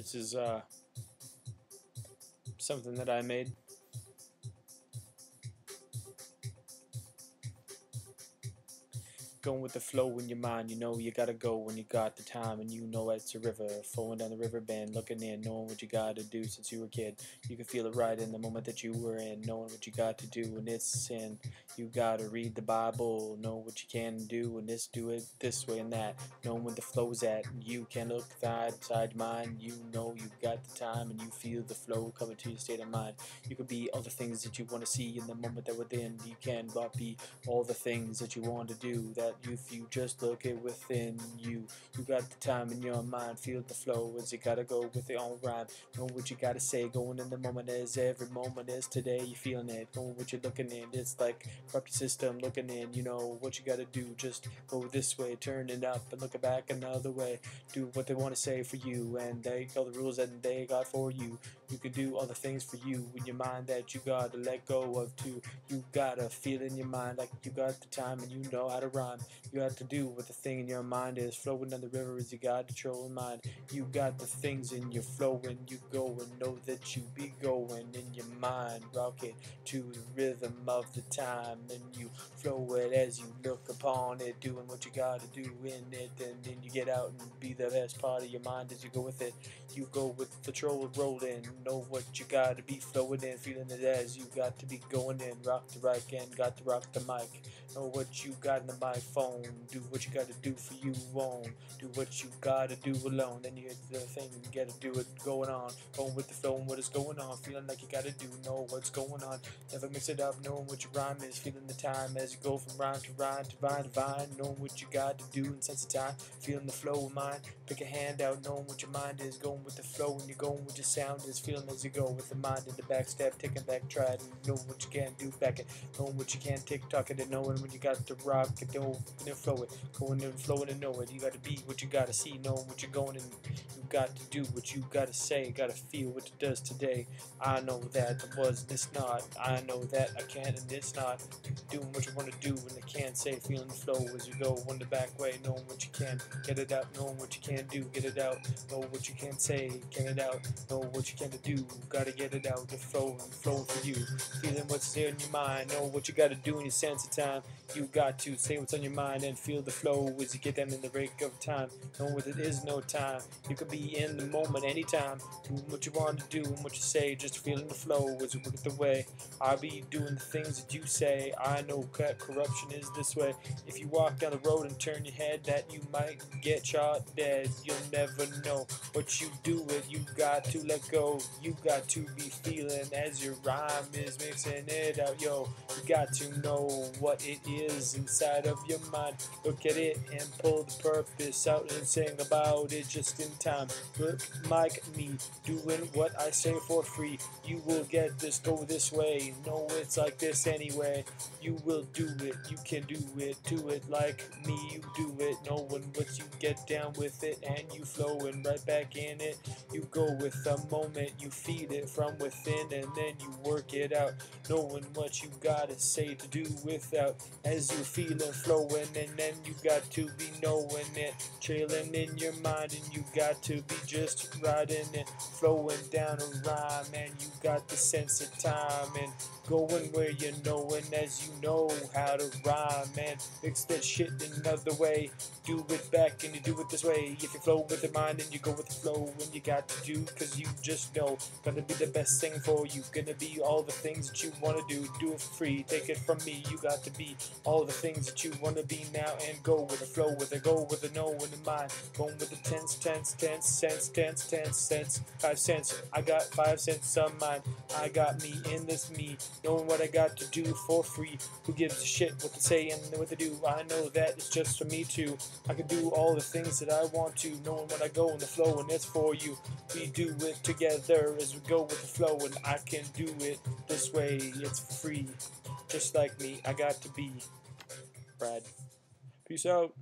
This is uh, something that I made. Going with the flow in your mind, you know you gotta go when you got the time, and you know it's a river flowing down the river bend, looking in, knowing what you gotta do since you were a kid. You can feel it right in the moment that you were in, knowing what you got to do, and it's sin. You gotta read the Bible, know what you can do, and this do it this way and that, knowing where the flow's at. You can look inside your mind, you know you got the time, and you feel the flow coming to your state of mind. You could be all the things that you want to see in the moment that within. You can but be all the things that you want to do. That if you just look it within you, you got the time in your mind. Feel the flow as you gotta go with your own rhyme. Know what you gotta say, going in the moment as every moment is today. You feeling it, knowing what you're looking in. It's like corrupt system, looking in. You know what you gotta do. Just go this way, turn it up, and look back another way. Do what they want to say for you, and they all the rules that they got for you. You can do all the things for you in your mind that you gotta let go of too. You gotta feel in your mind like you got the time and you know how to rhyme. You have to do what the thing in your mind is. Flowing down the river is you got control in mind. You got the things in your flow and you go and know that you be going in your mind. Rock it to the rhythm of the time and you flow it as you look upon it, doing what you gotta do in it, and then you get out and be the best part of your mind as you go with it. You go with the troll rolling, know what you gotta be flowing in, feeling it as you got to be going in. Rock the right and got to rock the mic. Know what you got in the microphone. Do what you gotta do for you own. Do what you gotta do alone. Then you get the thing, you gotta do it going on. Going with the flow and what is going on. Feeling like you gotta do, know what's going on. Never mix it up, knowing what your rhyme is. Feeling the time as you go from rhyme to rhyme to vine to vine. Knowing what you got to do in sense of time. Feeling the flow of mind. Pick a hand out, knowing what your mind is. Going with the flow and you're going with your sound is. Feeling as you go with the mind in the back step, taking back, try to know what you can do back it. Knowing what you can tick tock it and knowing when you got to rock it, know and flow it. Going and flowing and know it. You gotta be what you gotta see, knowing what you're going and you got to do what you gotta say, gotta feel what it does today. I know that it was this not. Know that I can't and it's not. Doing what you wanna do and I can't say, feeling the flow as you go one the back way, knowing what you can, get it out, knowing what you can do, get it out, know what you can't say, get it out, know what you can do, gotta get it out, the flow and flow for you. Feeling what's there in your mind, know what you gotta do in your sense of time. You got to say what's on your mind and feel the flow as you get them in the break of time. Knowing what it is no time. You could be in the moment anytime. Doing what you want to do and what you say. Just feeling the flow as you look at the way. I be doing the things that you say. I know that corruption is this way. If you walk down the road and turn your head, that you might get shot dead. You'll never know what you do it. You got to let go. You got to be feeling as your rhyme is mixing it out. Yo, you got to know what it is inside of your mind. Look at it and pull the purpose out and sing about it just in time. Look like me doing what I say for free. You will get this, go this way. No, it's like this anyway. You will do it, you can do it. Do it like me, you do it. Knowing what you get down with it and you flowing right back in it. You go with the moment, you feed it from within and then you work it out. Knowing what you gotta say to do without as you're feeling flowing and then you got to be knowing it trailing in your mind and you got to be just riding it flowing down a rhyme and you got the sense of time and going where you knowing as you know how to rhyme and mix that shit another way do it back and you do it this way. If you flow with the mind and you go with the flow. And you got to do cause you just know gonna be the best thing for you. Gonna be all the things that you want to do. Do it for free. Take it from me. You got to be all the things that you want to be now. And go with the flow with it. Go with the know in the mind. Going with the tense tense tense cents tense tense cents five cents I got five cents on mine I got me in this me. Knowing what I got to do for free who gives a shit what to say and what to do. I know that it's just for me too I can do all the things that I want to knowing when I go in the flow and it's for you. We do it together as we go with the flow and I can do it this way. It's free just like me. I got to be Brad. Peace out